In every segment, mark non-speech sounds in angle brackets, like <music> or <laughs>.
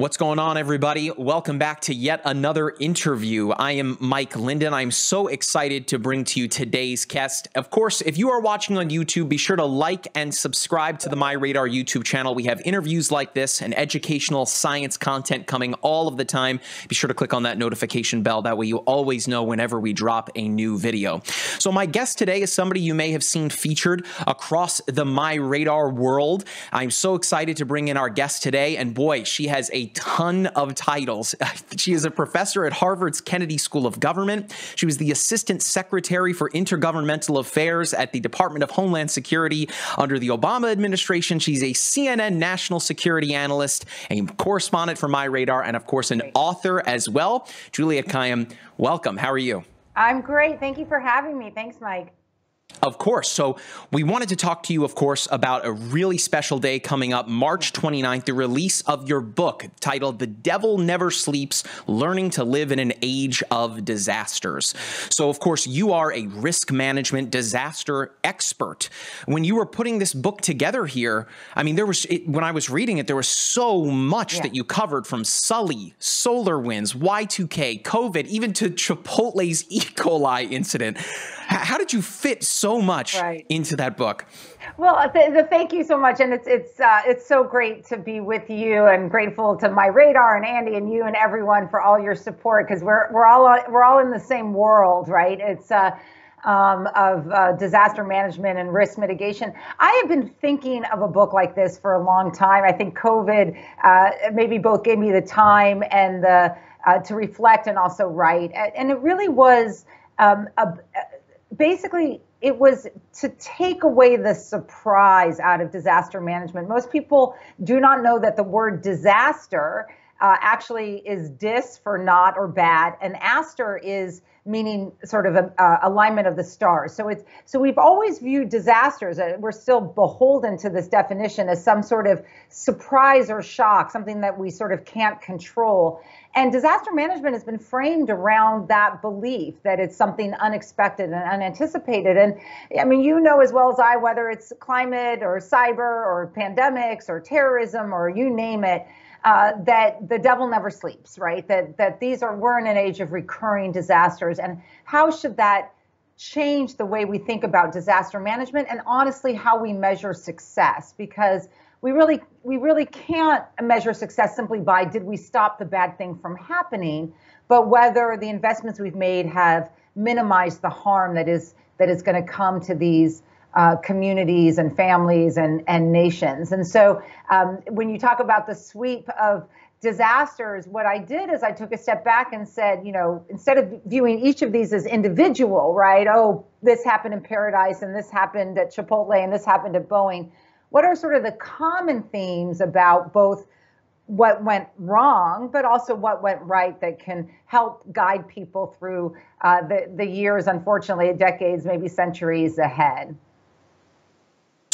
What's going on, everybody? Welcome back to yet another interview. I am Mike Linden. I'm so excited to bring to you today's guest. Of course, if you are watching on YouTube, be sure to like and subscribe to the MyRadar YouTube channel. We have interviews like this and educational science content coming all of the time. Be sure to click on that notification bell. That way, you always know whenever we drop a new video. So, my guest today is somebody you may have seen featured across the MyRadar world. I'm so excited to bring in our guest today. And boy, she has a ton of titles. <laughs> She is a professor at Harvard's Kennedy School of Government. She was the assistant secretary for intergovernmental affairs at the Department of Homeland Security under the Obama administration. She's a CNN national security analyst, a correspondent for MyRadar, and of course, an author as well. Juliette Kayyem, welcome. How are you? I'm great. Thank you for having me. Thanks, Mike. Of course. So, we wanted to talk to you, of course, about a really special day coming up, March 29th, the release of your book titled The Devil Never Sleeps Learning to Live in an Age of Disasters. So, of course, you are a risk management disaster expert. When you were putting this book together here, I mean, there was, it, when I was reading it, there was so much yeah. that you covered from Sully, SolarWinds, Y2K, COVID, even to Chipotle's E. coli incident. How did you fit so much right. into that book? Well, th- th- thank you so much, and it's it's uh, it's so great to be with you, and grateful to MyRadar and Andy and you and everyone for all your support because we're we're all we're all in the same world, right? It's uh, um, of uh, disaster management and risk mitigation. I have been thinking of a book like this for a long time. I think COVID uh, maybe both gave me the time and the uh, to reflect and also write, and it really was. Um, a, basically it was to take away the surprise out of disaster management. Most people do not know that the word disaster uh, actually is dis for not or bad, and aster is meaning sort of a, alignment of the stars. So it's so we've always viewed disasters. Uh, we're still beholden to this definition as some sort of surprise or shock, something that we sort of can't control. And disaster management has been framed around that belief that it's something unexpected and unanticipated. And I mean, you know as well as I, whether it's climate or cyber or pandemics or terrorism or you name it uh, that the devil never sleeps, right? That that these are we're in an age of recurring disasters, and how should that change the way we think about disaster management and honestly how we measure success? Because we really we really can't measure success simply by did we stop the bad thing from happening, but whether the investments we've made have minimized the harm that is that is going to come to these uh, communities and families and, and nations. And so um, when you talk about the sweep of disasters, what I did is I took a step back and said, you know, instead of viewing each of these as individual, right? Oh, this happened in Paradise and this happened at Chipotle and this happened at Boeing. What are sort of the common themes about both what went wrong, but also what went right that can help guide people through uh, the, the years, unfortunately, decades, maybe centuries ahead?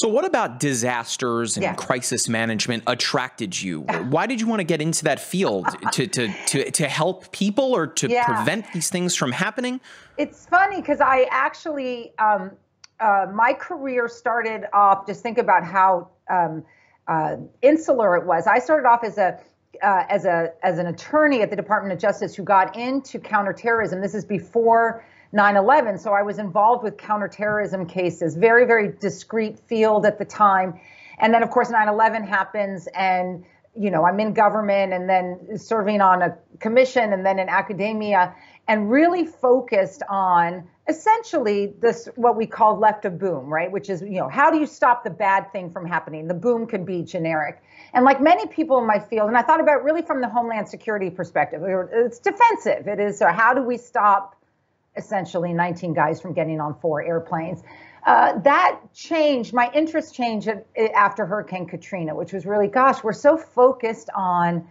So, what about disasters and yeah. crisis management attracted you? <laughs> Why did you want to get into that field to to to to help people or to yeah. prevent these things from happening? It's funny because I actually um, uh, my career started off. Just think about how um, uh, insular it was. I started off as a uh, as a as an attorney at the Department of Justice who got into counterterrorism. This is before 9 11. So I was involved with counterterrorism cases, very, very discreet field at the time. And then, of course, 9 11 happens, and you know, I'm in government and then serving on a commission and then in academia and really focused on essentially this what we call left of boom, right? Which is, you know, how do you stop the bad thing from happening? The boom could be generic. And like many people in my field, and I thought about really from the homeland security perspective, it's defensive. It is so how do we stop essentially 19 guys from getting on four airplanes. Uh, that changed, my interest changed after Hurricane Katrina, which was really, gosh, we're so focused on,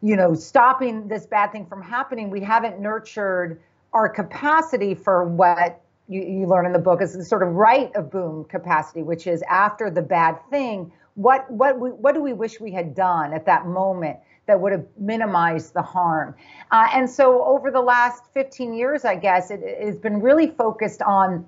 you know, stopping this bad thing from happening. We haven't nurtured our capacity for what you, you learn in the book is the sort of right of boom capacity, which is after the bad thing, what what we, what do we wish we had done at that moment that would have minimized the harm. Uh, and so over the last 15 years, I guess, it, has been really focused on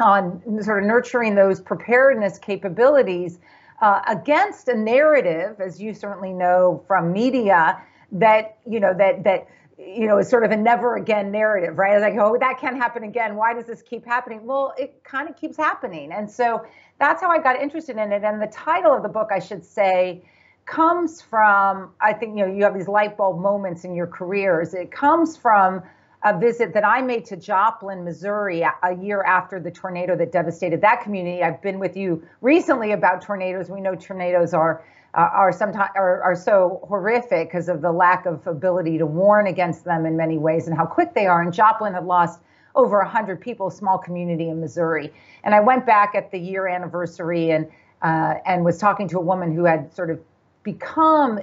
on sort of nurturing those preparedness capabilities uh, against a narrative, as you certainly know from media, that you know that that you know is sort of a never again narrative, right? Like, oh, that can't happen again. Why does this keep happening? Well, it kind of keeps happening, and so that's how I got interested in it. And the title of the book, I should say, comes from I think you know you have these light bulb moments in your careers. It comes from a visit that I made to Joplin, Missouri, a year after the tornado that devastated that community. I've been with you recently about tornadoes. We know tornadoes are uh, are sometimes are, are so horrific because of the lack of ability to warn against them in many ways and how quick they are. And Joplin had lost over 100 people, small community in Missouri. And I went back at the year anniversary and uh, and was talking to a woman who had sort of become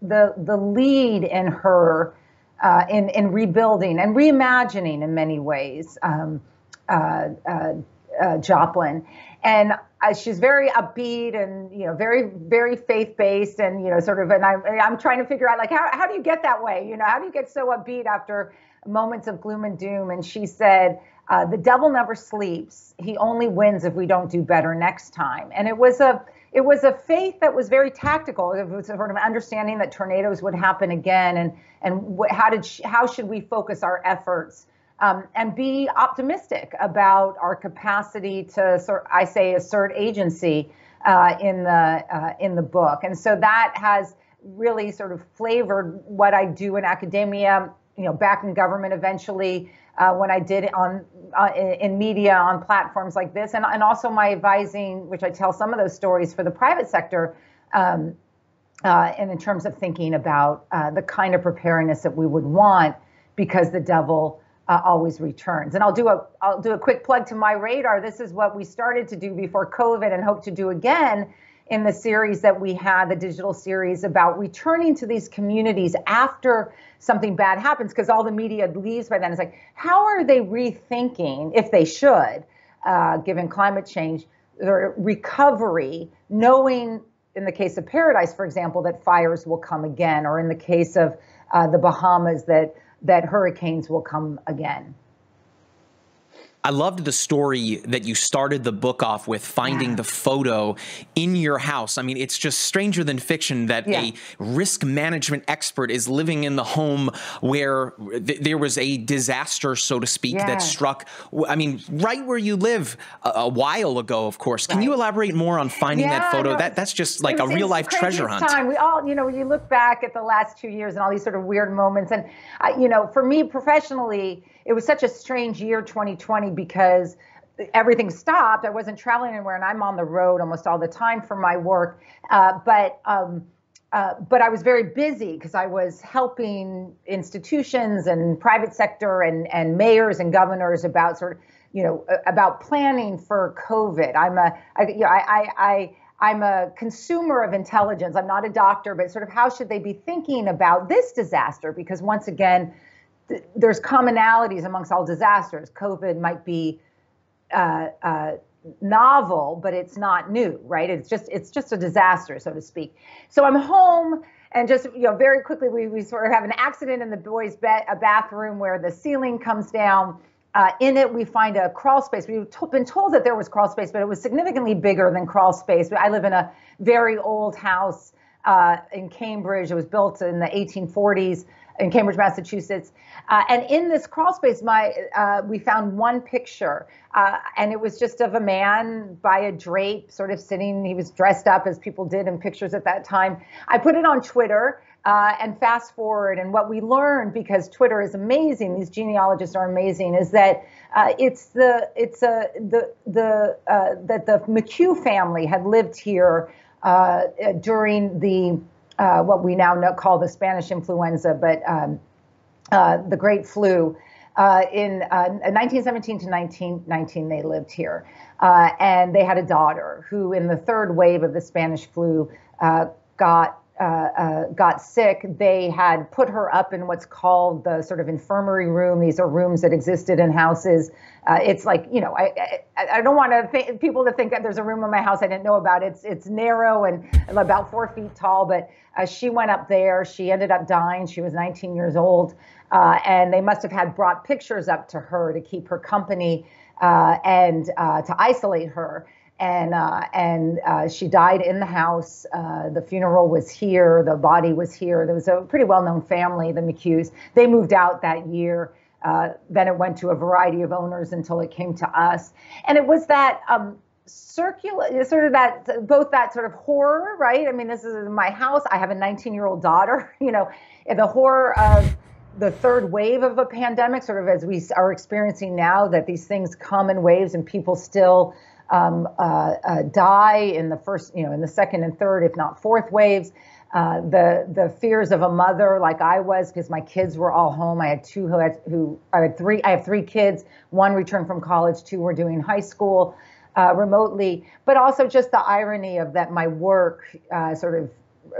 the the lead in her uh, in in rebuilding and reimagining in many ways um, uh, uh, uh Joplin, and uh, she's very upbeat and you know very very faith based and you know sort of and I'm I'm trying to figure out like how how do you get that way you know how do you get so upbeat after moments of gloom and doom and she said. Uh, the devil never sleeps. He only wins if we don't do better next time. And it was a it was a faith that was very tactical. It was a sort of understanding that tornadoes would happen again, and and how did how should we focus our efforts um, and be optimistic about our capacity to sort I say assert agency uh, in the uh, in the book. And so that has really sort of flavored what I do in academia. You know, back in government eventually uh, when I did on uh, in, media on platforms like this, and, and also my advising, which I tell some of those stories for the private sector, um, uh, and in terms of thinking about uh, the kind of preparedness that we would want, because the devil uh, always returns. And I'll do a I'll do a quick plug to MyRadar. This is what we started to do before COVID, and hope to do again in the series that we had, the digital series about returning to these communities after something bad happens, because all the media leaves by then. It's like, how are they rethinking, if they should, uh, given climate change, their recovery, knowing in the case of Paradise, for example, that fires will come again, or in the case of uh, the Bahamas, that that hurricanes will come again. I loved the story that you started the book off with finding yeah. the photo in your house. I mean, it's just stranger than fiction that yeah. a risk management expert is living in the home where th- there was a disaster, so to speak, yeah. that struck, I mean, right where you live a, a while ago, of course. Can right. you elaborate more on finding that photo? No, that That's just like a real life treasure hunt. Time. We all, you know, when you look back at the last two years and all these sort of weird moments. And, uh, you know, for me professionally, it was such a strange year 2020 because everything stopped. I wasn't traveling anywhere, and I'm on the road almost all the time for my work. Uh, but um, uh, but I was very busy because I was helping institutions and private sector and and mayors and governors about sort of you know about planning for COVID. I'm a I, you know, I, I, I I'm a consumer of intelligence. I'm not a doctor, but sort of how should they be thinking about this disaster? Because once again, there's commonalities amongst all disasters. COVID might be uh, uh, novel, but it's not new, right? It's just it's just a disaster, so to speak. So I'm home, and just you know, very quickly, we, we sort of have an accident in the boys' bed, a bathroom where the ceiling comes down. Uh, in it, we find a crawl space. We've t- been told that there was crawl space, but it was significantly bigger than crawl space. I live in a very old house uh, in Cambridge. It was built in the 1840s in Cambridge, Massachusetts. Uh, and in this crawl space, my uh, we found one picture, uh, and it was just of a man by a drape, sort of sitting. He was dressed up as people did in pictures at that time. I put it on Twitter. Uh, and fast forward, and what we learned because Twitter is amazing, these genealogists are amazing, is that uh, it's the it's a the the uh, that the McHugh family had lived here during the uh, what we now know, call the Spanish influenza, but um, uh, the Great Flu. Uh, in 1917 uh, to 1919, they lived here. Uh, and they had a daughter who, in the third wave of the Spanish flu, got uh, uh, got sick, they had put her up in what's called the sort of infirmary room. These are rooms that existed in houses. Uh, it's like you know, I I, I don't want to people to think that there's a room in my house I didn't know about. It's it's narrow and about four feet tall. But uh, she went up there. She ended up dying. She was 19 years old, uh, and they must have had brought pictures up to her to keep her company and to isolate her and uh, and uh, she died in the house. Uh, the funeral was here. The body was here. There was a pretty well-known family, the McHughs. They moved out that year. Uh, then it went to a variety of owners until it came to us, and it was that um, circular, sort of that both that sort of horror, right? I mean, this is my house. I have a 19-year-old daughter. <laughs> You know, the horror of the third wave of a pandemic, sort of as we are experiencing now, that these things come in waves and people still um, uh, uh, die in the first, you know, in the second and third, if not fourth waves. Uh, the the fears of a mother like I was because my kids were all home. I had two who had who I had three. I have three kids. One returned from college. Two were doing high school uh, remotely. But also just the irony of that my work uh, sort of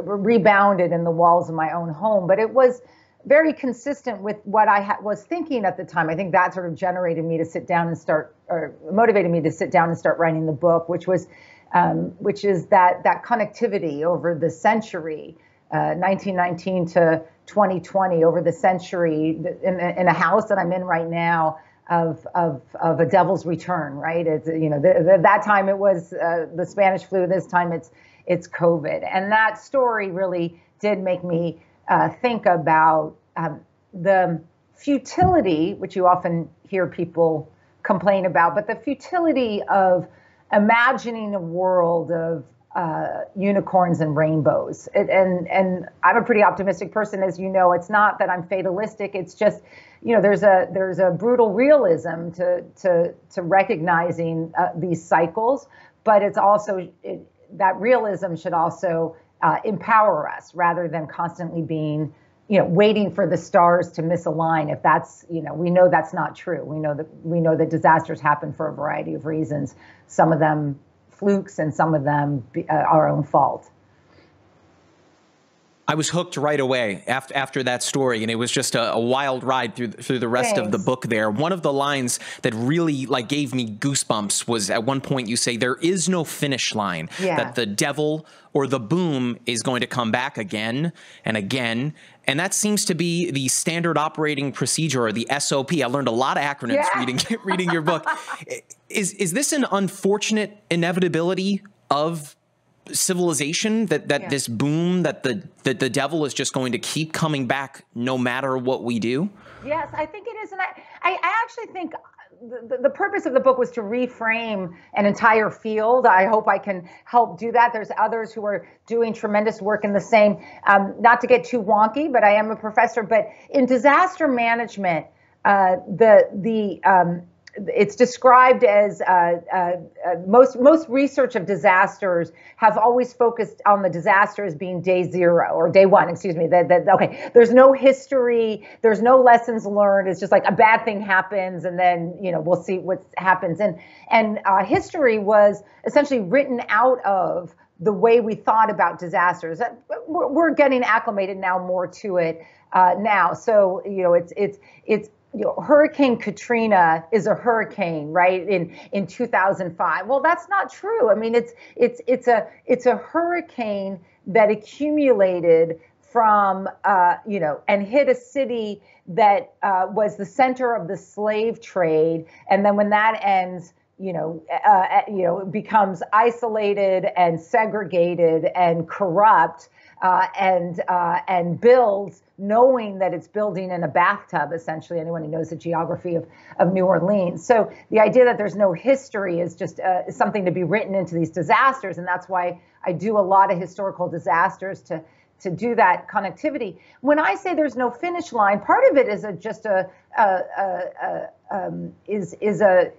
rebounded in the walls of my own home. But it was very consistent with what I ha- was thinking at the time. I think that sort of generated me to sit down and start, or motivated me to sit down and start writing the book, which was, um, which is that that connectivity over the century, uh, 1919 to 2020, over the century, in, in a house that I'm in right now. Of, of, of a devil's return, right? It's you know the, the, that time it was uh, the Spanish flu. This time it's it's COVID, and that story really did make me uh, think about um, the futility, which you often hear people complain about, but the futility of imagining a world of uh, unicorns and rainbows. It, and and I'm a pretty optimistic person, as you know. It's not that I'm fatalistic. It's just, you know, there's a there's a brutal realism to to to recognizing uh, these cycles, but it's also it, that realism should also uh, empower us rather than constantly being you know waiting for the stars to misalign if that's you know we know that's not true. We know that we know that disasters happen for a variety of reasons. Some of them flukes and some of them be, uh, our own fault I was hooked right away after after that story, and it was just a, a wild ride through through the rest Thanks. of the book. There, one of the lines that really like gave me goosebumps was at one point you say there is no finish line. Yeah. That the devil or the boom is going to come back again and again. And that seems to be the standard operating procedure or the SOP. I learned a lot of acronyms yeah. reading <laughs> reading your book. <laughs> Is is this an unfortunate inevitability of civilization that that yeah. this boom that the that the devil is just going to keep coming back no matter what we do yes i think it is and i i, actually think the, the purpose of the book was to reframe an entire field. I hope I can help do that. There's others who are doing tremendous work in the same. Um, not to get too wonky, but I am a professor. But in disaster management, uh, the the um, it's described as uh, uh, uh, most most research of disasters have always focused on the disaster as being day zero or day one. Excuse me. That, that okay. There's no history. There's no lessons learned. It's just like a bad thing happens, and then you know we'll see what happens. And and uh, history was essentially written out of the way we thought about disasters. We're getting acclimated now more to it uh, now. So you know it's it's it's you know, Hurricane Katrina is a hurricane, right? In in 2005. Well, that's not true. I mean, it's it's it's a it's a hurricane that accumulated from uh, you know and hit a city that uh, was the center of the slave trade, and then when that ends, you know, uh, uh you know, becomes isolated and segregated and corrupt, uh, and uh, and builds knowing that it's building in a bathtub, essentially, anyone who knows the geography of, of New Orleans. So the idea that there's no history is just uh, something to be written into these disasters. And that's why I do a lot of historical disasters to, to do that connectivity. When I say there's no finish line, part of it is a, just a, a, a, um, is, is a,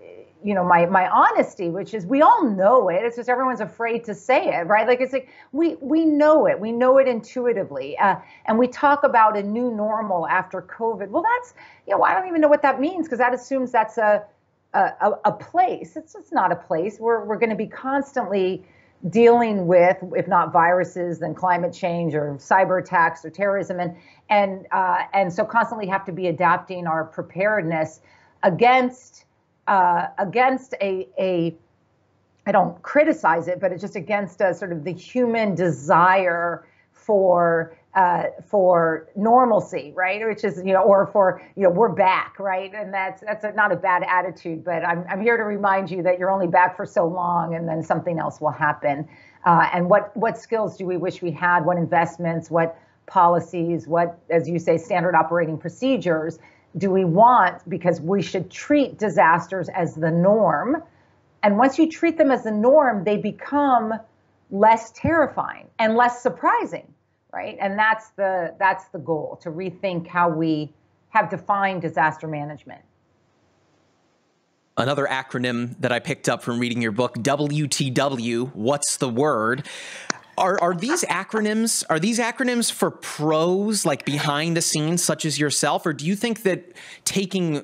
you know my my honesty which is we all know it. It's just everyone's afraid to say it right? Like it's like we we know it. We know it intuitively. Uh, and we talk about a new normal after covid. Well that's you know i don't even know what that means because that assumes that's a a, a place. It's it's not a place. We're we're going to be constantly dealing with if not viruses then climate change or cyber attacks or terrorism. And and uh, and so constantly have to be adapting our preparedness against uh, against a, a I don't criticize it, but it's just against a sort of the human desire for uh, for normalcy, right? Which is, you know, or for, you know, we're back, right? And that's that's a, not a bad attitude, but I'm I'm here to remind you that you're only back for so long, and then something else will happen. Uh, and what what skills do we wish we had? What investments? What policies? What, as you say, standard operating procedures do we want? Because we should treat disasters as the norm. And once you treat them as the norm, they become less terrifying and less surprising right? And that's the that's the goal to rethink how we have defined disaster management. Another acronym that I picked up from reading your book, WTW, what's the word? Are, are these acronyms are these acronyms for pros like behind the scenes such as yourself or do you think that taking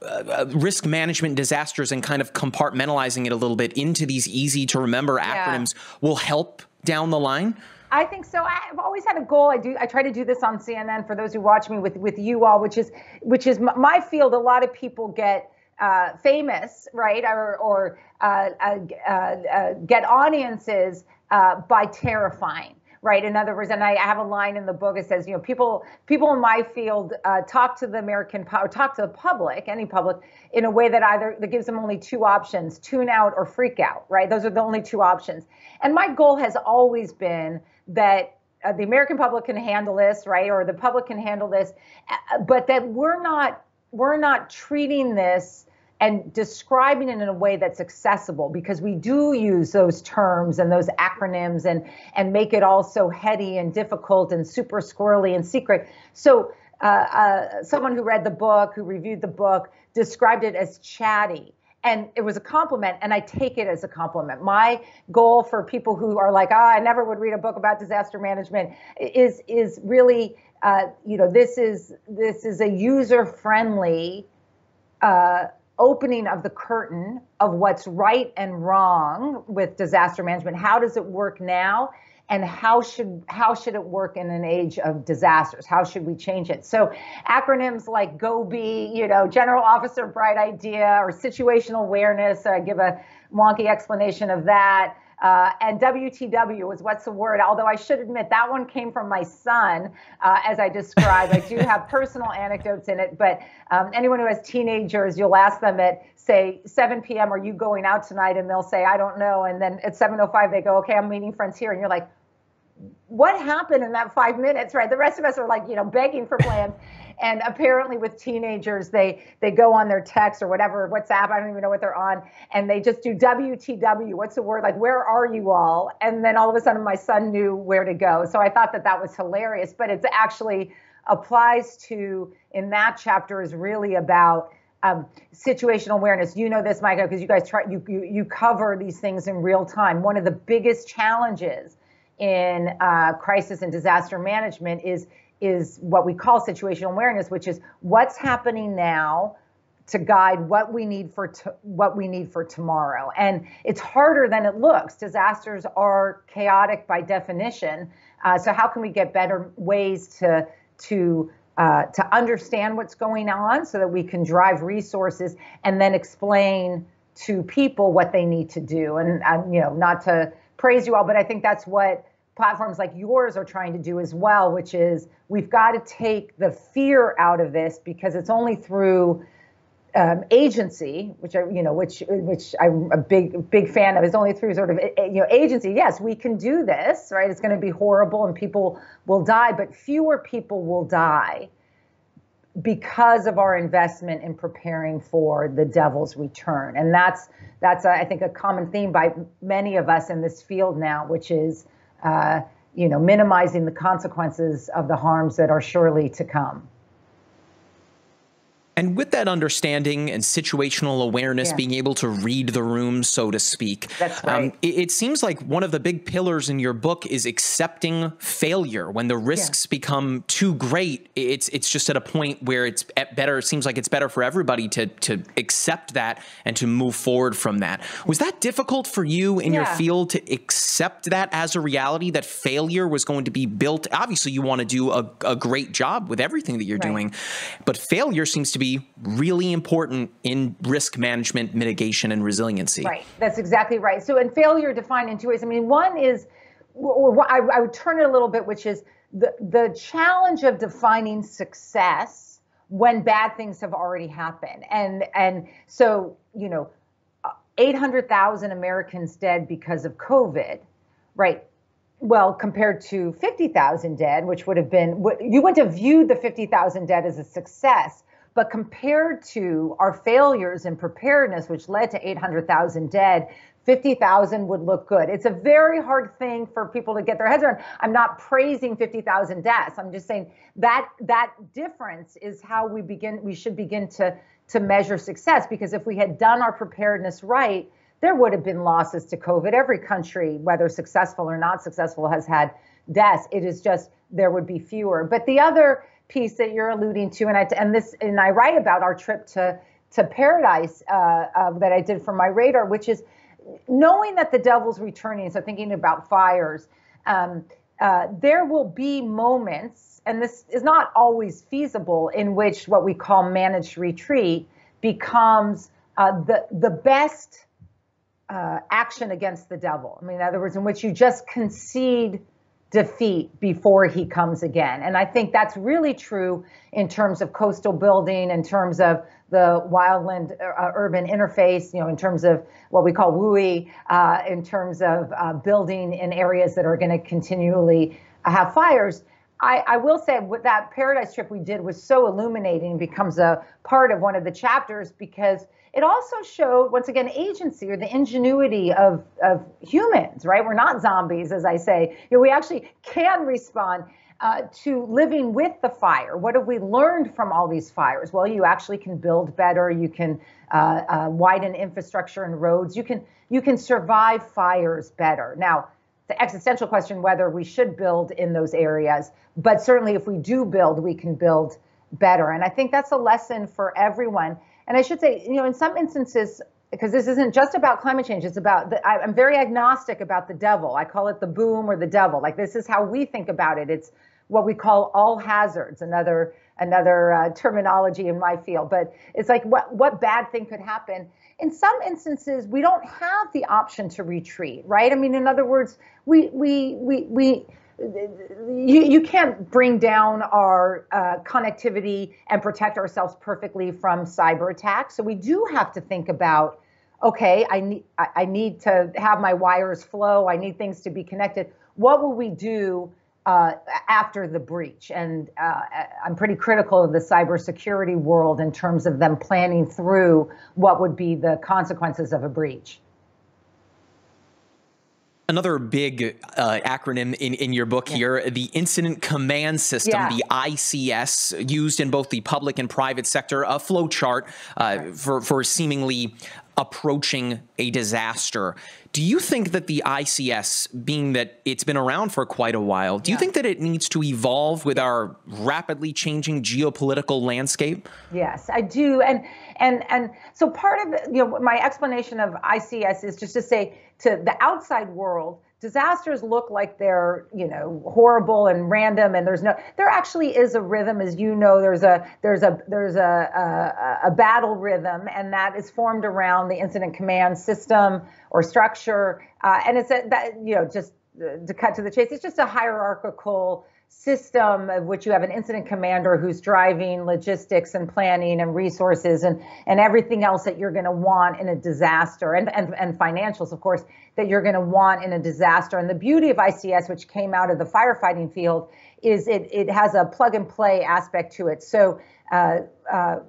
uh, uh risk management disasters and kind of compartmentalizing it a little bit into these easy to remember acronyms yeah. will help down the line? I think so. I've always had a goal. I do. I try to do this on CNN for those who watch me with with you all, which is which is my field. A lot of people get uh, famous, right, or or uh, uh, uh, uh get audiences uh, by terrifying right? In other words, and I have a line in the book. that says, you know, people people in my field uh, talk to the American or talk to the public, any public, in a way that either that gives them only two options: tune out or freak out, right? Those are the only two options. And my goal has always been that uh, the American public can handle this, right? Or the public can handle this, uh, but that we're not we're not treating this and describing it in a way that's accessible because we do use those terms and those acronyms and and make it all so heady and difficult and super squirrely and secret. So uh, uh, someone who read the book, who reviewed the book, described it as chatty and it was a compliment and i take it as a compliment my goal for people who are like ah, i never would read a book about disaster management is is really uh, you know this is this is a user friendly uh, opening of the curtain of what's right and wrong with disaster management. How does it work now? And how should how should it work in an age of disasters? How should we change it? So acronyms like GOBI you know general officer bright idea or situational awareness i give a wonky explanation of that uh, and WTW was what's the word? Although I should admit that one came from my son, uh, as I described. I do have personal anecdotes in it, but um, anyone who has teenagers, you'll ask them at say 7 p.m. Are you going out tonight? And they'll say I don't know. And then at 7:05 they go, Okay, I'm meeting friends here. And you're like, What happened in that five minutes? Right? The rest of us are like, you know, begging for plans. And apparently, with teenagers, they they go on their text or whatever WhatsApp. I don't even know what they're on, and they just do WTW. What's the word? Like, where are you all? And then all of a sudden, my son knew where to go. So I thought that that was hilarious. But it's actually applies to in that chapter is really about um, situational awareness. You know this, Michael, because you guys try you, you you cover these things in real time. One of the biggest challenges in uh, crisis and disaster management is is what we call situational awareness, which is what's happening now to guide what we need for to, what we need for tomorrow. And it's harder than it looks. Disasters are chaotic by definition. Uh, so how can we get better ways to to uh, to understand what's going on so that we can drive resources and then explain to people what they need to do. And, and you know, not to praise you all, but I think that's what platforms like yours are trying to do as well, which is we've got to take the fear out of this because it's only through um, agency, which I, you know, which which I'm a big big fan of, is only through sort of eh, eh, you know agency. Yes, we can do this, right? It's going to be horrible and people will die, but fewer people will die because of our investment in preparing for the devil's return, and that's that's I think a common theme by many of us in this field now, which is uh, you know, minimizing the consequences of the harms that are surely to come. And with that understanding and situational awareness, yeah. being able to read the room, so to speak, That's um, right. Um, it, it, seems like one of the big pillars in your book is accepting failure. When the risks yeah. become too great, it's it's just at a point where it's better. It seems like it's better for everybody to to accept that and to move forward from that. Was that difficult for you in yeah. your field to accept that as a reality that failure was going to be built? Obviously, you want to do a, a great job with everything that you're right. doing, but failure seems to be be really important in risk management, mitigation, and resiliency. Right. That's exactly right. So, in failure defined in two ways. I mean, one is, or I, I would turn it a little bit, which is the the challenge of defining success when bad things have already happened, and and so you know, 800,000 Americans dead because of COVID, right? Well, compared to 50,000 dead, which would have been, you wouldn't have viewed the 50,000 dead as a success. But compared to our failures in preparedness, which led to 800,000 dead, 50,000 would look good. It's a very hard thing for people to get their heads around. I'm not praising 50,000 deaths. I'm just saying that that difference is how we begin we should begin to to measure success because if we had done our preparedness right, there would have been losses to COVID. Every country, whether successful or not successful, has had deaths. It is just there would be fewer. But the other piece that you're alluding to, and I and this and I write about our trip to to paradise uh, uh, that I did for MyRadar, which is knowing that the devil's returning. So thinking about fires, um, uh, there will be moments, and this is not always feasible, in which what we call managed retreat becomes uh, the the best uh, action against the devil. I mean, in other words, in which you just concede defeat before he comes again. And I think that's really true in terms of coastal building, in terms of the wildland uh, urban interface, you know, in terms of what we call WUI, uh, in terms of uh, building in areas that are going to continually have fires. I, I, will say that paradise trip we did was so illuminating becomes a part of one of the chapters because it also showed, once again, agency or the ingenuity of, of humans, right? We're not zombies, as I say. You know, we actually can respond uh, to living with the fire. What have we learned from all these fires? Well, you actually can build better. You can uh, uh, widen infrastructure and roads. You can you can survive fires better. Now, the existential question whether we should build in those areas, but certainly if we do build, we can build better. And I think that's a lesson for everyone. And I should say, you know, in some instances, because this isn't just about climate change, it's about, the, I, I'm very agnostic about the devil. I call it the boom or the devil. Like this is how we think about it. It's what we call all hazards, another another uh, terminology in my field. But it's like what what bad thing could happen. In some instances, we don't have the option to retreat, right? I mean, in other words, we we we we you, you can't bring down our uh, connectivity and protect ourselves perfectly from cyber attacks. So we do have to think about, okay, I need I need to have my wires flow. I need things to be connected. What will we do uh, after the breach? And uh, I'm pretty critical of the cybersecurity world in terms of them planning through what would be the consequences of a breach. Another big uh, acronym in, in your book yeah. here, the Incident Command System, yeah. the ICS, used in both the public and private sector, a flow chart uh, right. for, for seemingly approaching a disaster. Do you think that the ICS, being that it's been around for quite a while, do yeah. you think that it needs to evolve with our rapidly changing geopolitical landscape? Yes, I do. And and and so part of you know my explanation of ICS is just to say to the outside world, disasters look like they're you know horrible and random and there's no there actually is a rhythm as you know there's a there's a there's a a, a battle rhythm and that is formed around the incident command system or structure. Uh, and it's a, that you know just to cut to the chase it's just a hierarchical system of which you have an incident commander who's driving logistics and planning and resources and, and everything else that you're going to want in a disaster and, and, and financials, of course, that you're going to want in a disaster. And the beauty of ICS, which came out of the firefighting field, is it, it has a plug and play aspect to it. So uh, uh,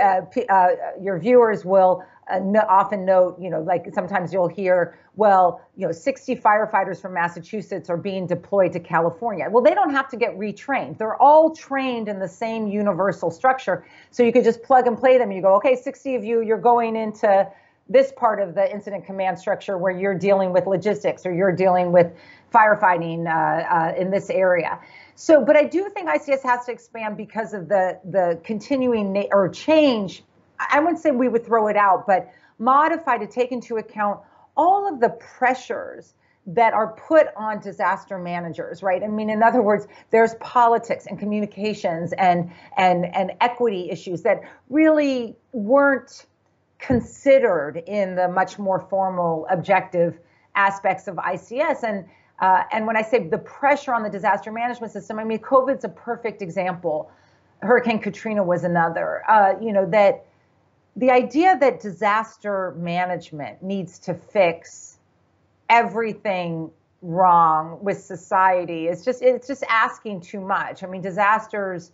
uh, uh your viewers will uh, no, often note, you know, like sometimes you'll hear, well, you know, 60 firefighters from Massachusetts are being deployed to California. Well, they don't have to get retrained. They're all trained in the same universal structure. So you could just plug and play them. You go, okay, 60 of you, you're going into this part of the incident command structure where you're dealing with logistics or you're dealing with firefighting uh, uh, in this area. So, but I do think ICS has to expand because of the the continuing na- or change I wouldn't say we would throw it out, but modify to take into account all of the pressures that are put on disaster managers right i mean in other words there's politics and communications and and and equity issues that really weren't considered in the much more formal objective aspects of ics and Uh, and when I say the pressure on the disaster management system, I mean, COVID's a perfect example. Hurricane Katrina was another. Uh, you know, that the idea that disaster management needs to fix everything wrong with society is just it's just asking too much. I mean, disasters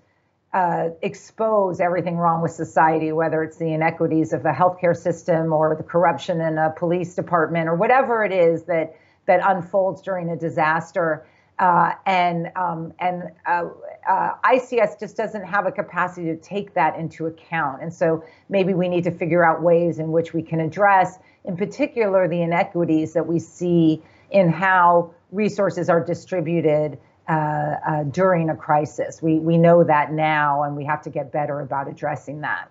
uh, expose everything wrong with society, whether it's the inequities of the healthcare system or the corruption in a police department or whatever it is that that unfolds during a disaster. Uh, and um, and uh, uh ICS just doesn't have a capacity to take that into account. And so maybe we need to figure out ways in which we can address, in particular, the inequities that we see in how resources are distributed uh, uh, during a crisis. We, we know that now, and we have to get better about addressing that.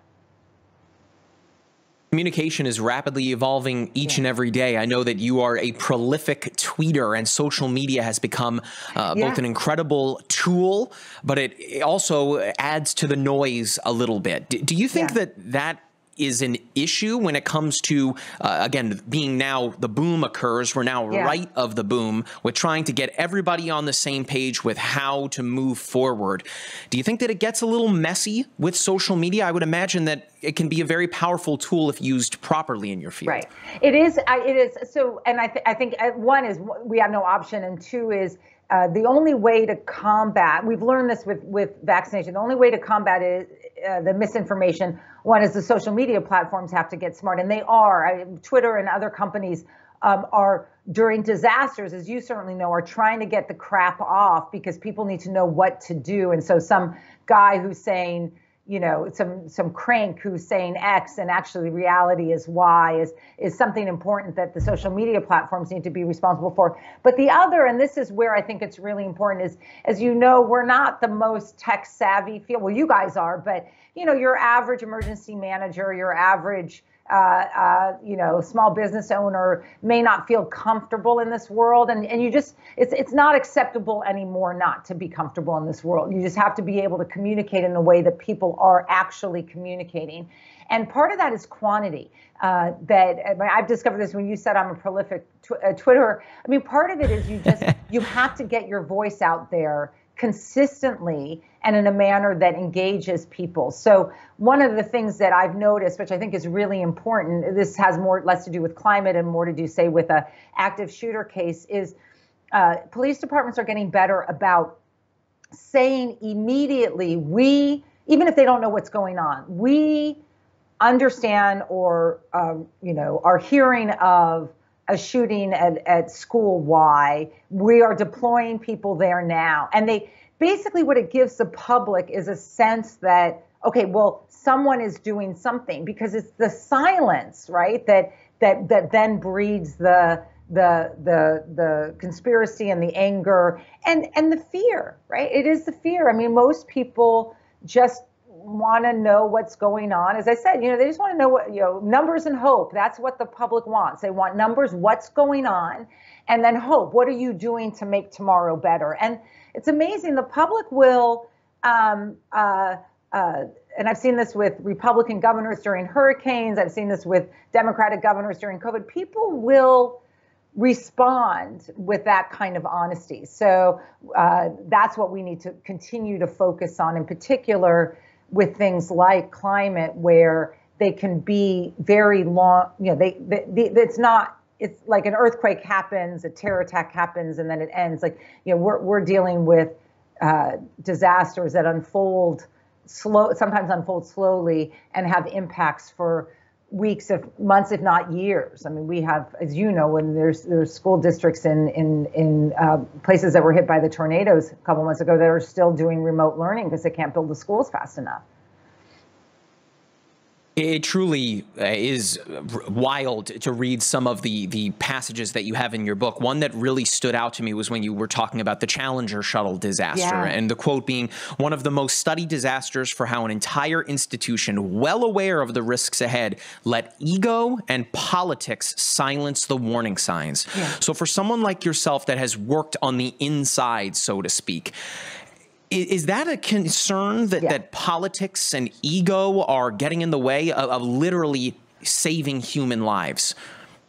Communication is rapidly evolving each yeah. and every day. I know that you are a prolific tweeter, and social media has become uh, yeah. both an incredible tool, but it also adds to the noise a little bit. Do you think yeah. that that is an issue when it comes to uh, again being now the boom occurs. We're now yeah. right of the boom. With trying to get everybody on the same page with how to move forward. Do you think that it gets a little messy with social media? I would imagine that it can be a very powerful tool if used properly in your field. Right. It is it is so and i, th- I think uh, one is we have no option and two is uh, the only way to combat we've learned this with with vaccination the only way to combat it uh, the misinformation. One is the social media platforms have to get smart, and they are. I, Twitter and other companies um, are during disasters, as you certainly know, are trying to get the crap off because people need to know what to do. And so, some guy who's saying, you know, some some crank who's saying X and actually reality is Y is is something important that the social media platforms need to be responsible for. But the other, and this is where I think it's really important, is as you know, we're not the most tech savvy field. Well, you guys are, but you know, your average emergency manager, your average uh, uh, you know, small business owner may not feel comfortable in this world, and and you just it's it's not acceptable anymore not to be comfortable in this world. You just have to be able to communicate in the way that people are actually communicating, and part of that is quantity. Uh, that I've discovered this when you said I'm a prolific tw- uh, Twitter. I mean, part of it is you just <laughs> you have to get your voice out there consistently and in a manner that engages people. So one of the things that I've noticed, which I think is really important, this has more less to do with climate and more to do, say, with a active shooter case, is uh, police departments are getting better about saying immediately, we, even if they don't know what's going on, we understand or uh, you know are hearing of a shooting at, at school Y. We are deploying people there now. And they basically what it gives the public is a sense that, okay, well, someone is doing something because it's the silence, right? That that that then breeds the the the the conspiracy and the anger and and the fear, right? It is the fear. I mean, most people just want to know what's going on. As I said, you know, they just want to know what, you know, numbers and hope. That's what the public wants. They want numbers, what's going on, and then hope. What are you doing to make tomorrow better? And it's amazing. The public will, um, uh, uh, and I've seen this with Republican governors during hurricanes. I've seen this with Democratic governors during COVID. People will respond with that kind of honesty. So uh, that's what we need to continue to focus on, in particular with things like climate where they can be very long you know they, they, they, it's not it's like an earthquake happens a terror attack happens and then it ends. Like you know we're, we're dealing with uh, disasters that unfold slow sometimes unfold slowly and have impacts for weeks if months if not years. I mean we have as you know when there's there's school districts in in in uh, places that were hit by the tornadoes a couple months ago that are still doing remote learning because they can't build the schools fast enough it truly uh, is wild to read some of the the passages that you have in your book. One that really stood out to me was when you were talking about the Challenger shuttle disaster, yeah. and the quote being one of the most studied disasters for how an entire institution, well aware of the risks ahead, let ego and politics silence the warning signs. Yeah. So, for someone like yourself that has worked on the inside, so to speak, is that a concern that, yeah. that politics and ego are getting in the way of, of literally saving human lives?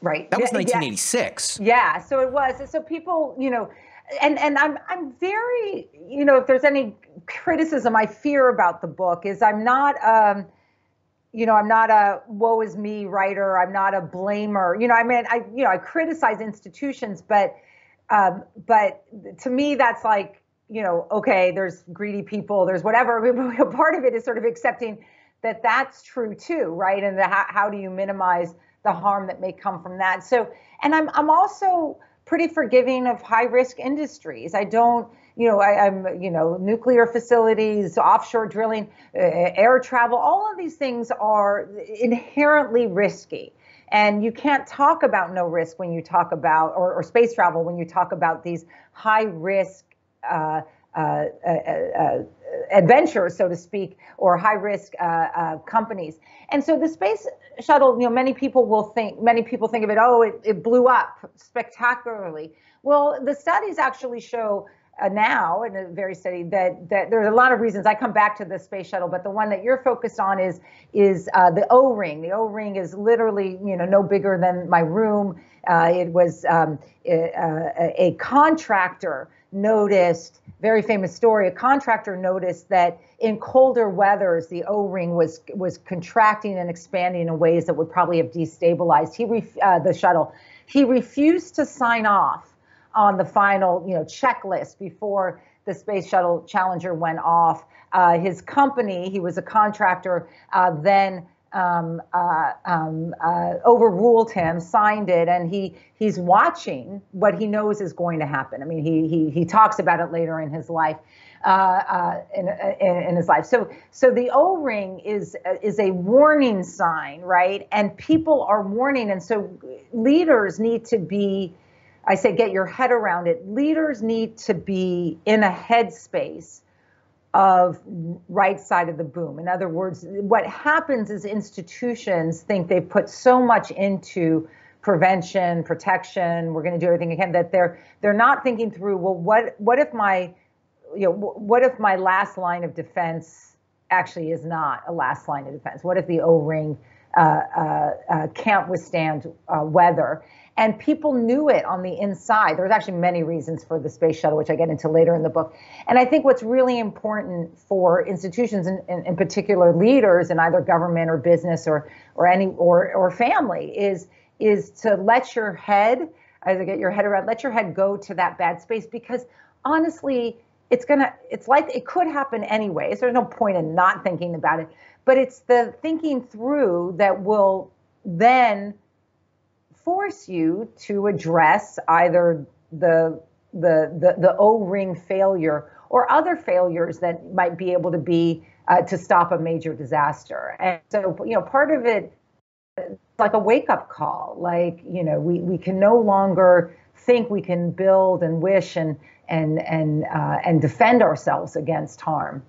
Right. That was 1986. Yeah. So it was. So people, you know, and and I'm I'm very, you know, if there's any criticism I fear about the book is I'm not um you know, I'm not a woe is me writer. I'm not a blamer. You know, I mean, I you know, I criticize institutions, but um, but to me, that's like, you know, okay, there's greedy people, there's whatever. <laughs> A Part of it is sort of accepting that that's true too, right? And the, how, how do you minimize the harm that may come from that? So, and I'm I'm also pretty forgiving of high risk industries. I don't, you know, I, am you know, nuclear facilities, offshore drilling, uh, air travel, all of these things are inherently risky. And you can't talk about no risk when you talk about, or, or space travel when you talk about these high risk uh, uh, uh, uh adventures, so to speak, or high risk uh, uh, companies. And so the space shuttle, you know, many people will think, many people think of it, oh, it, it blew up spectacularly. Well, the studies actually show uh, now in a very steady that that there's a lot of reasons. I come back to the space shuttle, but the one that you're focused on is is uh, the O-ring. The O-ring is literally you know no bigger than my room. Uh, it was um, a, a contractor noticed very famous story. A contractor noticed that in colder weathers, the O-ring was was contracting and expanding in ways that would probably have destabilized he ref, uh, the shuttle. He refused to sign off on the final, you know, checklist before the space shuttle Challenger went off. Uh, his company, he was a contractor, uh, then um, uh, um, uh, overruled him, signed it, and he he's watching what he knows is going to happen. I mean, he he he talks about it later in his life, uh, uh in, in, in his life. So so the O ring is is a warning sign, right? And people are warning, and so leaders need to be. I say, get your head around it. Leaders need to be in a headspace of right side of the boom. In other words, what happens is institutions think they've put so much into prevention, protection, we're going to do everything again that they're they're not thinking through, well, what what if my you know what if my last line of defense actually is not a last line of defense? What if the O-ring uh, uh, uh, can't withstand uh, weather? And people knew it on the inside. There was actually many reasons for the space shuttle, which I get into later in the book. And I think what's really important for institutions, and in, in, in, particular leaders in either government or business or or any or or family, is is to let your head, as I get your head around, let your head go to that bad space because honestly, it's gonna, it's like it could happen anyways. There's no point in not thinking about it, but it's the thinking through that will then force you to address either the the the, the O-ring failure or other failures that might be able to be uh, to stop a major disaster. And so, you know, part of it like a wake up call. Like, you know, we, we can no longer think we can build and wish and and and uh, and defend ourselves against harm.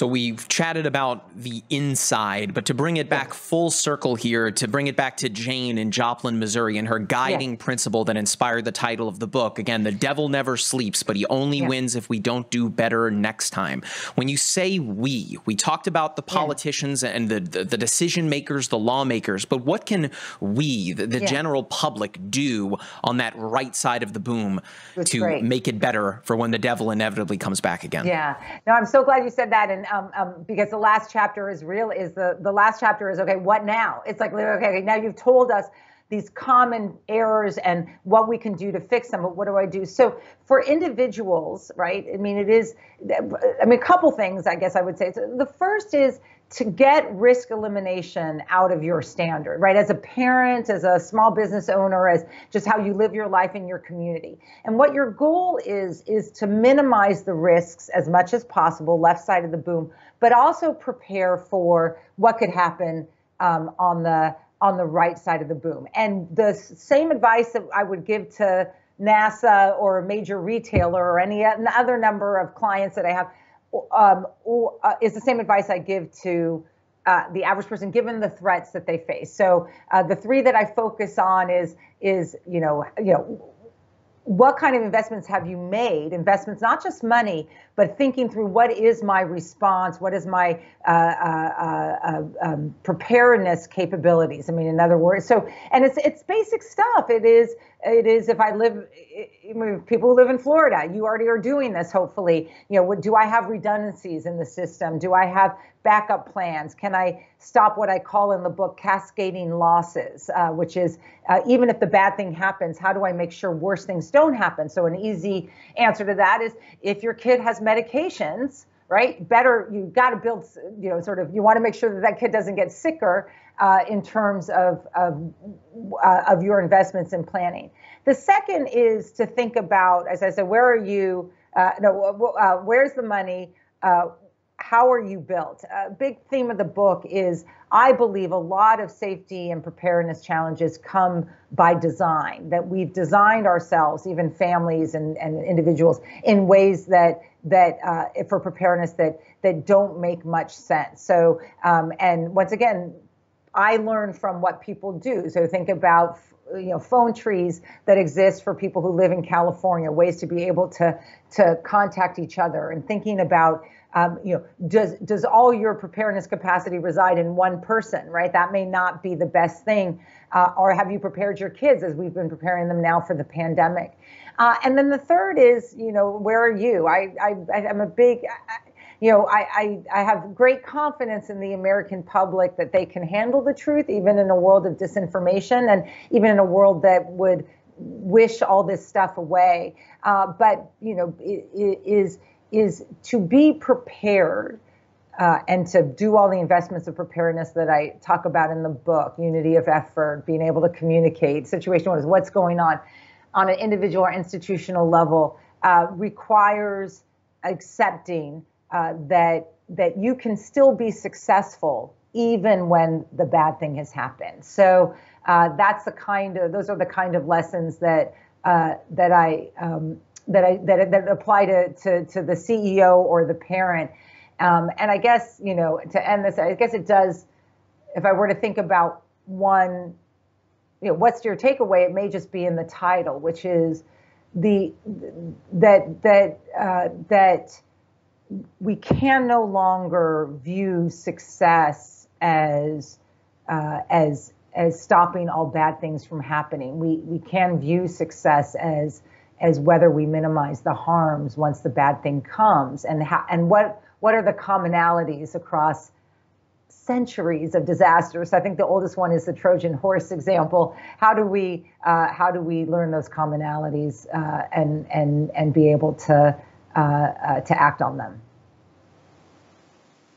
So we've chatted about the inside, but to bring it back full circle here, to bring it back to Jane in Joplin, Missouri, and her guiding yeah. principle that inspired the title of the book. Again, the devil never sleeps, but he only yeah. wins if we don't do better next time. When you say we, we talked about the politicians yeah. and the, the, the, decision makers, the lawmakers, but what can we, the, the general public, do on that right side of the boom That's to great. make it better for when the devil inevitably comes back again? Yeah. No, I'm so glad you said that. And um, um, because the last chapter is real is the the last chapter is okay what now? It's like okay now you've told us these common errors and what we can do to fix them but what do i do? So for individuals right i mean it is i mean a couple things i guess i would say. So the first is to get risk elimination out of your standard, right? As a parent, as a small business owner, as just how you live your life in your community. And what your goal is, is to minimize the risks as much as possible, left side of the boom, but also prepare for what could happen um, on the on the right side of the boom. And the same advice that I would give to NASA or a major retailer or any other number of clients that I have um, uh, is the same advice I give to uh, the average person, given the threats that they face. So uh, the three that I focus on is is you know you know what kind of investments have you made? Investments, not just money, but thinking through what is my response, what is my uh, uh, uh, um, preparedness capabilities. I mean, in other words, so and it's it's basic stuff. It is it is if I live, people who live in Florida, you already are doing this. Hopefully, you know, do I have redundancies in the system? Do I have backup plans? Can I stop what I call in the book cascading losses, uh, which is uh, even if the bad thing happens, how do I make sure worse things don't happen? So an easy answer to that is if your kid has medications, right? Better, you got to build, you know, sort of, you want to make sure that that kid doesn't get sicker uh, in terms of, of, uh, of your investments and planning. The second is to think about, as I said, where are you, uh, no, uh, where's the money? How are you built? A big theme of the book is I believe a lot of safety and preparedness challenges come by design, that we've designed ourselves, even families and, and individuals, in ways that that uh, for preparedness that that don't make much sense. So, um, and once again, I learn from what people do. So think about you know phone trees that exist for people who live in California, ways to be able to to contact each other, and thinking about um, you know, does does all your preparedness capacity reside in one person, right? That may not be the best thing. Uh, or have you prepared your kids as we've been preparing them now for the pandemic? Uh, and then the third is, you know, where are you? I, I I'm a big, you know, I, I I have great confidence in the American public that they can handle the truth, even in a world of disinformation, and even in a world that would wish all this stuff away. Uh, but you know, it, it is is to be prepared uh, and to do all the investments of preparedness that I talk about in the book, unity of effort, being able to communicate, situation is what's going on on an individual or institutional level, uh, requires accepting uh, that that you can still be successful even when the bad thing has happened. So uh, that's the kind of those are the kind of lessons that uh, that I um, that I that that apply to to, to the CEO or the parent. Um, and I guess you know to end this, I guess it does. If I were to think about one, you know, what's your takeaway? It may just be in the title, which is the that that uh, that we can no longer view success as uh, as as stopping all bad things from happening. We we can view success as as whether we minimize the harms once the bad thing comes and how, and what what are the commonalities across centuries of disasters. I think the oldest one is the Trojan horse example. How do we uh, how do we learn those commonalities uh, and and and be able to uh, uh to act on them?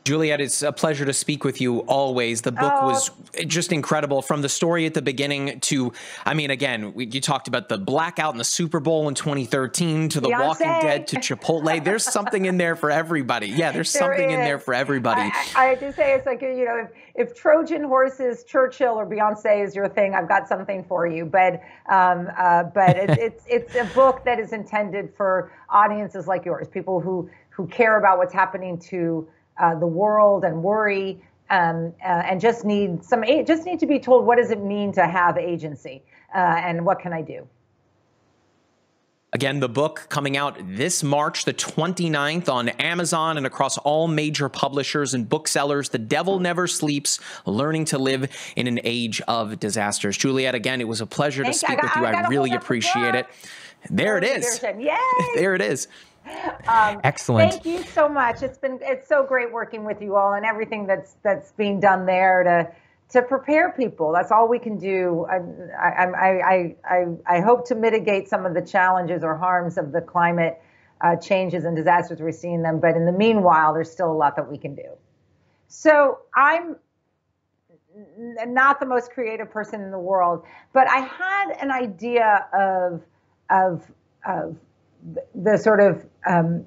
Juliette, it's a pleasure to speak with you always. The book oh. was just incredible from the story at the beginning to, I mean, again, we, you talked about the blackout in the Super Bowl in 2013 to the Beyonce. Walking Dead to Chipotle. There's something in there for everybody. Yeah, there's there something is. in there for everybody. I, I do say it's like, you know, if, if Trojan horses, Churchill, or Beyonce is your thing, I've got something for you. But um, uh, but it, it's <laughs> it's a book that is intended for audiences like yours, people who who care about what's happening to uh, the world and worry um, uh, and just need some just need to be told what does it mean to have agency uh, and what can I do. Again, the book coming out this March the 29th on Amazon and across all major publishers and booksellers. The Devil Never Sleeps Learning to Live in an Age of Disasters. Juliette, again, it was a pleasure Thank to speak got, with you. I, I really appreciate it. There it is. Yay! <laughs> there it is. Um, Excellent. Thank you so much. It's been it's so great working with you all and everything that's that's being done there to to prepare people. That's all we can do. I I I I, I hope to mitigate some of the challenges or harms of the climate uh, changes and disasters we're seeing them. But in the meanwhile, there's still a lot that we can do. So I'm not the most creative person in the world, but I had an idea of of of the sort of um,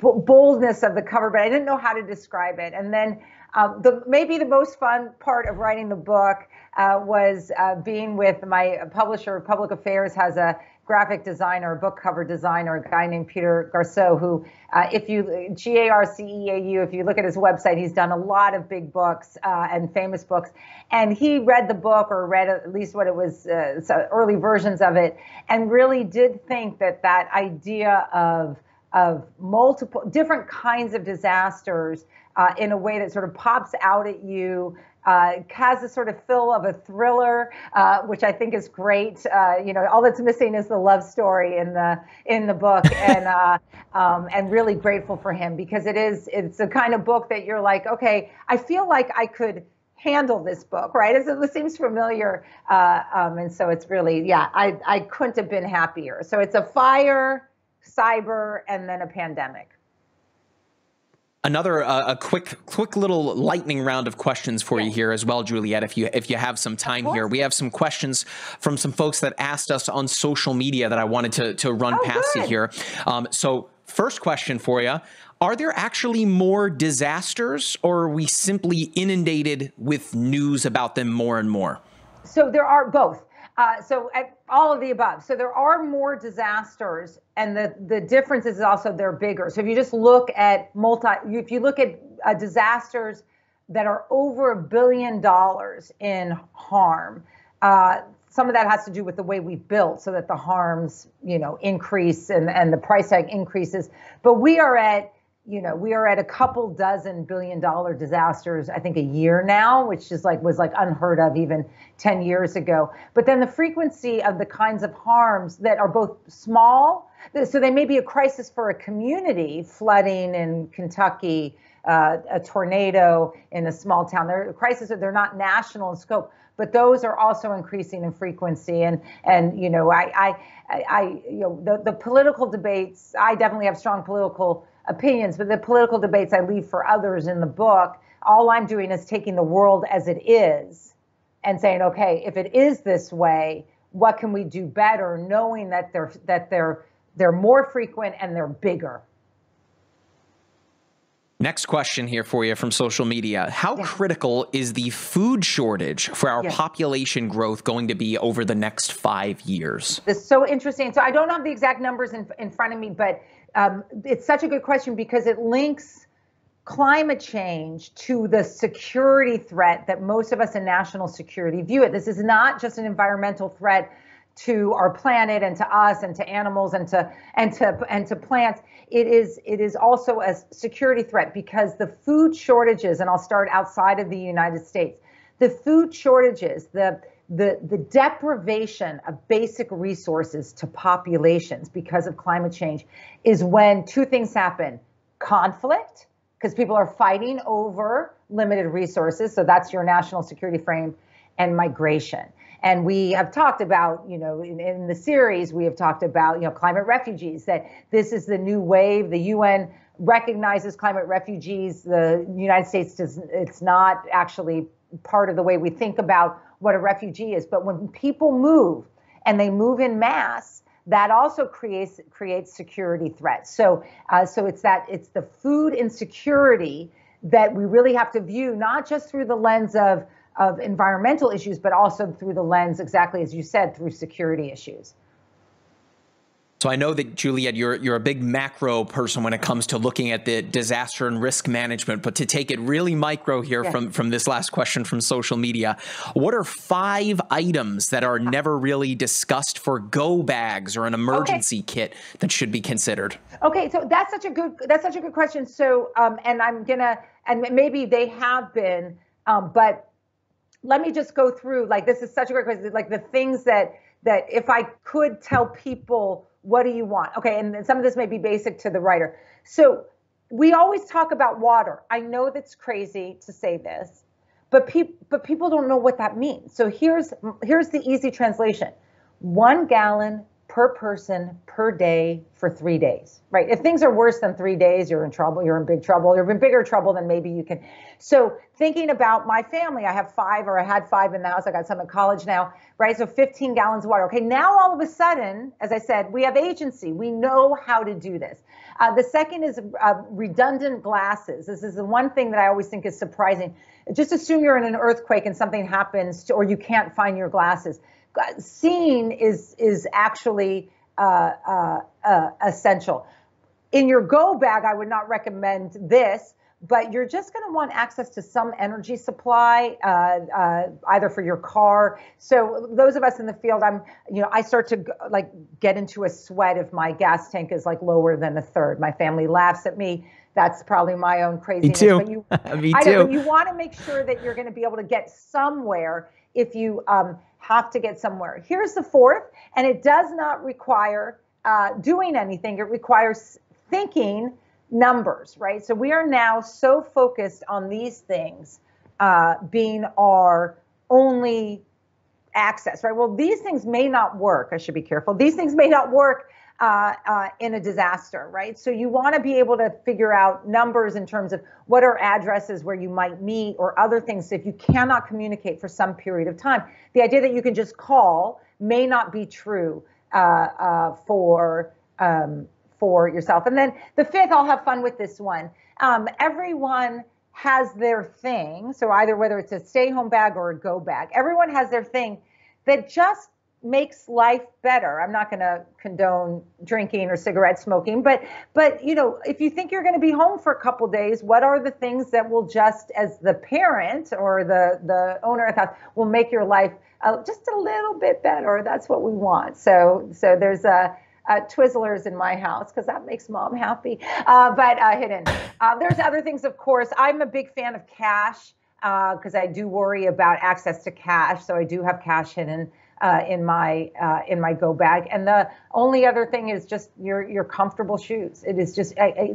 boldness of the cover, but I didn't know how to describe it. And then um, the maybe the most fun part of writing the book uh, was uh, being with my publisher. Public Affairs has a graphic designer, book cover designer, a guy named Peter Garceau, who, uh, if you G A R C E A U, if you look at his website, he's done a lot of big books uh, and famous books. And he read the book or read at least what it was, uh, so early versions of it, and really did think that that idea of of multiple different kinds of disasters uh, in a way that sort of pops out at you. Uh, has a sort of fill of a thriller, uh, which I think is great. Uh, you know, all that's missing is the love story in the in the book, <laughs> and uh, um, and really grateful for him because it is it's the kind of book that you're like, okay, I feel like I could handle this book, right? As It seems familiar, uh, um, and so it's really, yeah, I I couldn't have been happier. So it's a fire cyber, and then a pandemic. Another uh, a quick quick little lightning round of questions for yeah. you here as well, Juliette. If you if you have some time here, we have some questions from some folks that asked us on social media that I wanted to to run oh, past good. you here. Um, so first question for you: Are there actually more disasters, or are we simply inundated with news about them more and more? So there are both. Uh, so all of the above. So there are more disasters, and the the difference is also they're bigger. So if you just look at multi, if you look at uh, disasters that are over a billion dollars in harm, uh, some of that has to do with the way we built, so that the harms you know increase and and the price tag increases. But we are at you know, we are at a couple dozen billion dollar disasters, I think a year now, which is like was like unheard of even 10 years ago. But then the frequency of the kinds of harms that are both small, so they may be a crisis for a community, flooding in Kentucky, uh, a tornado in a small town. They're crises that they're not national in scope, but those are also increasing in frequency. And and you know, I I, I you know the, the political debates. I definitely have strong political opinions, but the political debates I leave for others in the book. All I'm doing is taking the world as it is and saying, okay, if it is this way, what can we do better, knowing that they're that they're they're more frequent and they're bigger. Next question here for you from social media. How yeah. critical is the food shortage for our yeah. population growth going to be over the next five years? It's so interesting. So I don't have the exact numbers in, in front of me, but um, it's such a good question because it links climate change to the security threat that most of us in national security view it. This is not just an environmental threat to our planet and to us and to animals and to and to and to plants. It is it is also a security threat because the food shortages, and I'll start outside of the United States. The food shortages, the the, the deprivation of basic resources to populations because of climate change is when two things happen conflict, because people are fighting over limited resources. So that's your national security frame, and migration. And we have talked about, you know, in, in, the series, we have talked about, you know, climate refugees, that this is the new wave. The UN recognizes climate refugees. The United States does, it's not actually part of the way we think about what a refugee is. But when people move and they move in mass, that also creates creates security threats. So uh, so it's that it's the food insecurity that we really have to view not just through the lens of of environmental issues, but also through the lens, exactly as you said, through security issues. So I know that Juliette, you're you're a big macro person when it comes to looking at the disaster and risk management. But to take it really micro here from from this last question from social media, what are five items that are never really discussed for go bags or an emergency okay. kit that should be considered? Okay, so that's such a good that's such a good question. So um, and I'm gonna and maybe they have been, um, but let me just go through like this is such a great question. Like the things that that if I could tell people what do you want? Okay, and some of this may be basic to the writer. So we always talk about water. I know that's crazy to say this, but people but people don't know what that means. So here's here's the easy translation. 1 gallon per person per day for three days, right? If things are worse than three days, you're in trouble. You're in big trouble. You're in bigger trouble than maybe you can. So thinking about my family, I have five or I had five in the house. I got some in college now, right? So 15 gallons of water. Okay, now all of a sudden, as I said, we have agency. We know how to do this. Uh, the second is uh, redundant glasses. This is the one thing that I always think is surprising. Just assume you're in an earthquake and something happens, to, or you can't find your glasses. Seeing is is actually uh, uh, uh, essential. In your go bag, I would not recommend this but you're just going to want access to some energy supply, uh, uh, either for your car. So those of us in the field, I'm, you know, I start to like get into a sweat if my gas tank is like lower than a third. My family laughs at me. That's probably my own craziness. Me too. But you, <laughs> Me I know, you want to make sure that you're going to be able to get somewhere if you um, have to get somewhere. Here's the fourth, and it does not require uh, doing anything. It requires thinking numbers, right? So we are now so focused on these things uh, being our only access, right? Well, these things may not work. I should be careful. These things may not work uh, uh, in a disaster, right? So you want to be able to figure out numbers in terms of what are addresses where you might meet or other things. So If you cannot communicate for some period of time, the idea that you can just call may not be true uh, uh for um, for yourself. And then the fifth, I'll have fun with this one. Um, everyone has their thing. So either whether it's a stay home bag or a go bag, everyone has their thing that just makes life better. I'm not going to condone drinking or cigarette smoking, but but you know, if you think you're going to be home for a couple days, what are the things that will just as the parent or the the owner of the house will make your life uh, just a little bit better? That's what we want. So so there's a uh, Twizzlers in my house because that makes mom happy. Uh, but uh, hidden. Uh, there's other things, of course. I'm a big fan of cash because uh, I do worry about access to cash. So I do have cash hidden uh, in my in my go bag. And the only other thing is just your your comfortable shoes. It is just a, a,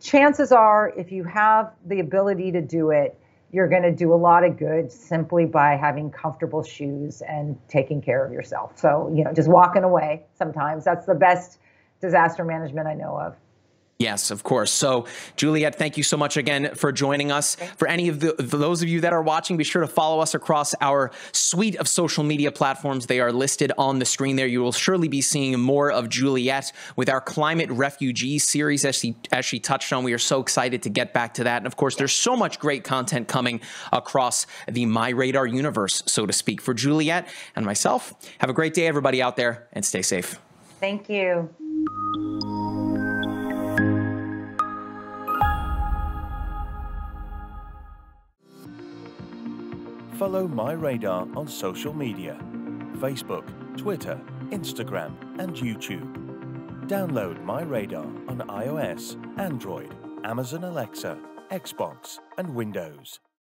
chances are if you have the ability to do it you're going to do a lot of good simply by having comfortable shoes and taking care of yourself. So, you know, just walking away sometimes. That's the best disaster management I know of. Yes, of course. So, Juliette, thank you so much again for joining us. For any of the, those of you that are watching, be sure to follow us across our suite of social media platforms. They are listed on the screen there. You will surely be seeing more of Juliette with our climate refugee series, as she as she touched on. We are so excited to get back to that. And of course, there's so much great content coming across the MyRadar universe, so to speak. For Juliette and myself, have a great day, everybody out there, and stay safe. Thank you. Follow MyRadar on social media Facebook, Twitter, Instagram, and YouTube. Download MyRadar on iOS, Android, Amazon Alexa, Xbox, and Windows.